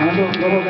Vamos, vamos.